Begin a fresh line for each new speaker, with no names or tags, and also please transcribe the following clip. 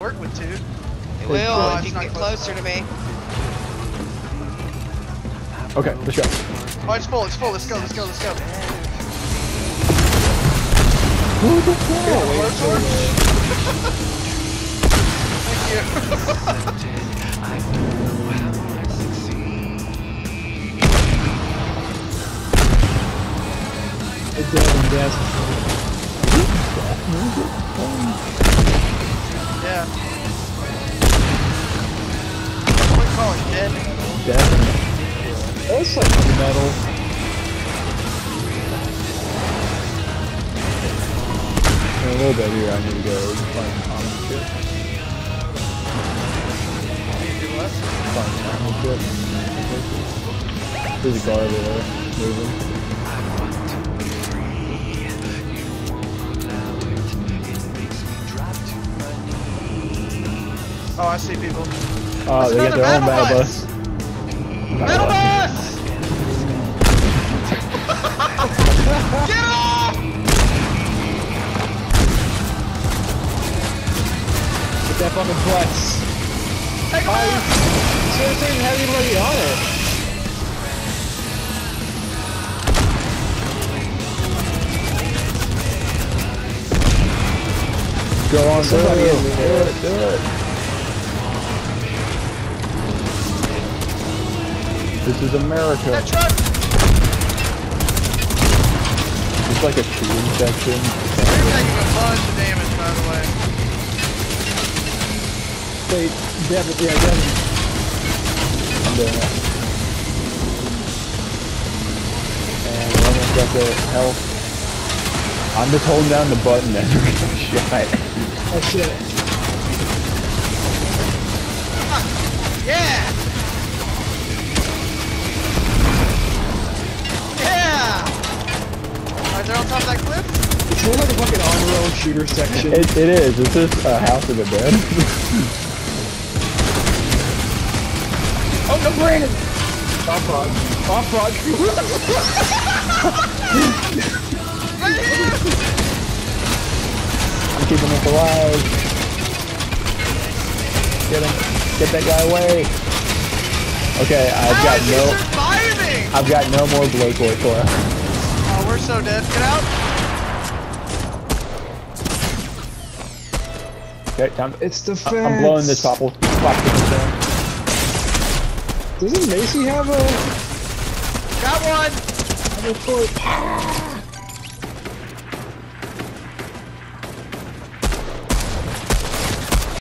work with two.
It will
Oh,
if you can get
close.
closer to me.
Okay, let's go.
Oh, it's full, it's full. Let's go, let's go, let's go.
Who the hell?
Thank you.
It's dead and dead.
Dead.
That's like metal. And a little bit here, I need to go find common shit. Find common shit. There's a car over there, moving.
Oh, I see people.
Ah, oh,
That's
they got their own
battle bus.
bus.
Metal bus! Get off!
Get that fucking flex.
Take him off!
Seriously, didn't have anybody on it. Go on,
Somebody
do it, do it, do it. This is America.
That truck!
It's like a shooting section.
You're taking a bunch of damage, by the way.
Wait, Devin, yeah, Devin.
I'm doing it. And uh, we almost got the health. I'm just holding down the button and we're getting shot.
Oh shit.
Yeah! They're on top of that cliff?
It's more like a fucking on-rails shooter section.
It, it is. It's just a house of the dead.
oh no, Brandon! Off rock. Off rock.
I'm keeping us alive. Get him. Get that guy away. Okay, I've
How
got no.
surviving?
I've got no more blood left.
Oh, we're so dead. Get out!
Okay, time.
It's the fence.
I'm blowing this popple. popsicle.
Doesn't Macy have a,
Got one!
have a foot?